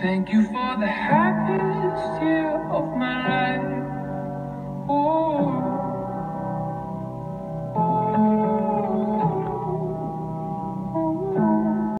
Thank you for the happiness.